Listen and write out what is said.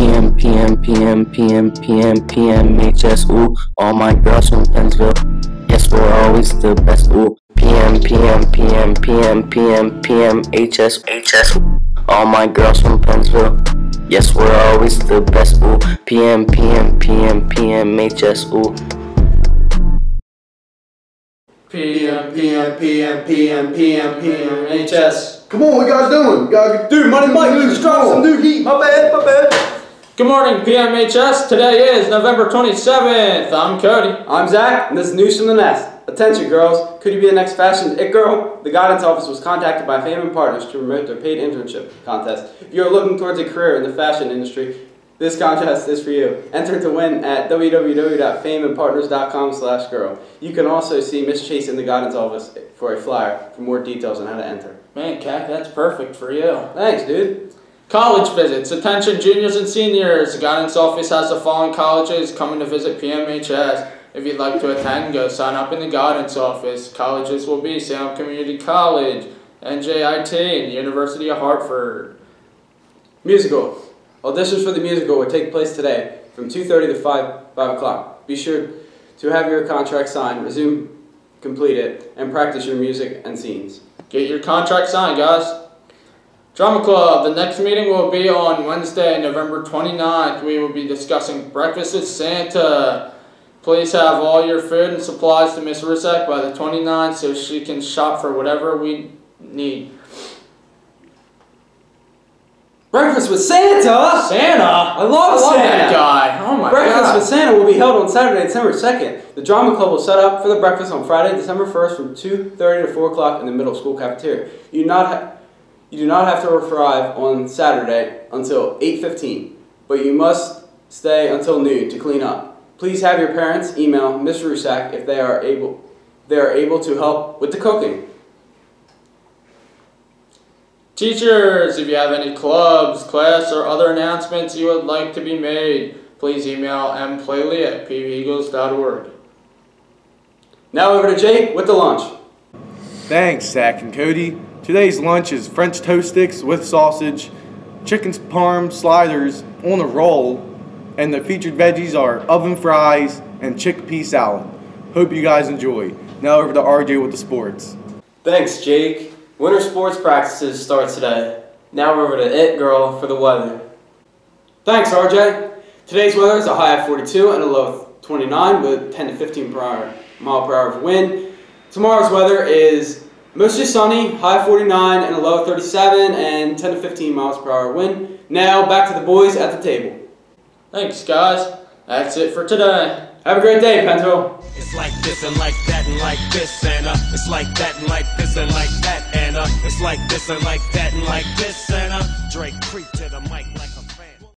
PM, PM, PM, PM, PM, PM, HS, ooh. All my girls from Pennsville. Yes, we're always the best, ooh. PM, PM, PM, PM, PM, PM, HS, HS. All my girls from Pennsville. Yes, we're always the best, ooh. PM, PM, PM, PM, HS, ooh. PM, PM, PM, PM, PM, PM, HS. Come on, what you guys doing? You gotta Dude, Money Mike, you just dropped some new heat. My bad, my bad. Good morning, PMHS. Today is November 27th. I'm Cody. I'm Zach, and this is news from the nest. Attention, girls. Could you be the next fashion it girl? The guidance office was contacted by Fame and Partners to promote their paid internship contest. If you are looking towards a career in the fashion industry, this contest is for you. Enter to win at www.fameandpartners.com slash girl. You can also see Miss Chase in the guidance office for a flyer for more details on how to enter. Man, Cac, that's perfect for you. Thanks, dude. College visits. Attention, juniors and seniors. The guidance office has the following colleges coming to visit PMHS. If you'd like to attend, go sign up in the guidance office. Colleges will be Salem Community College, NJIT, and University of Hartford. Musical. Auditions for the musical will take place today from 2.30 to 5, 5 o'clock. Be sure to have your contract signed, resume, complete it, and practice your music and scenes. Get your contract signed, guys. Drama Club. The next meeting will be on Wednesday, November 29th. We will be discussing Breakfast with Santa. Please have all your food and supplies to Miss Rusek by the 29th so she can shop for whatever we need. Breakfast with Santa? Santa? I love, I love Santa. that guy. Oh my breakfast god. with Santa will be held on Saturday, December 2nd. The Drama Club will set up for the breakfast on Friday, December 1st from 2.30 to 4 o'clock in the middle school cafeteria. You, not ha- you do not have to arrive on Saturday until 8.15, but you must stay until noon to clean up. Please have your parents email Miss Rusak if they are able, they are able to help with the cooking. Teachers, if you have any clubs, class, or other announcements you would like to be made, please email mplaley at peeweagles.org. Now over to Jake with the lunch. Thanks, Zach and Cody. Today's lunch is French toast sticks with sausage, chicken parm sliders on a roll, and the featured veggies are oven fries and chickpea salad. Hope you guys enjoy. Now over to RJ with the sports. Thanks, Jake. Winter sports practices start today. Now we're over to It Girl for the weather. Thanks, RJ. Today's weather is a high of 42 and a low of 29 with 10 to 15 per hour, mile per hour of wind. Tomorrow's weather is mostly sunny, high 49 and a low 37 and 10 to 15 miles per hour wind. Now back to the boys at the table. Thanks, guys. That's it for today. Have a great day, Pennsville. It's like this and like that and like this and uh It's like that and like this and like that and uh It's like this and like that and like this and uh Drake creep to the mic like a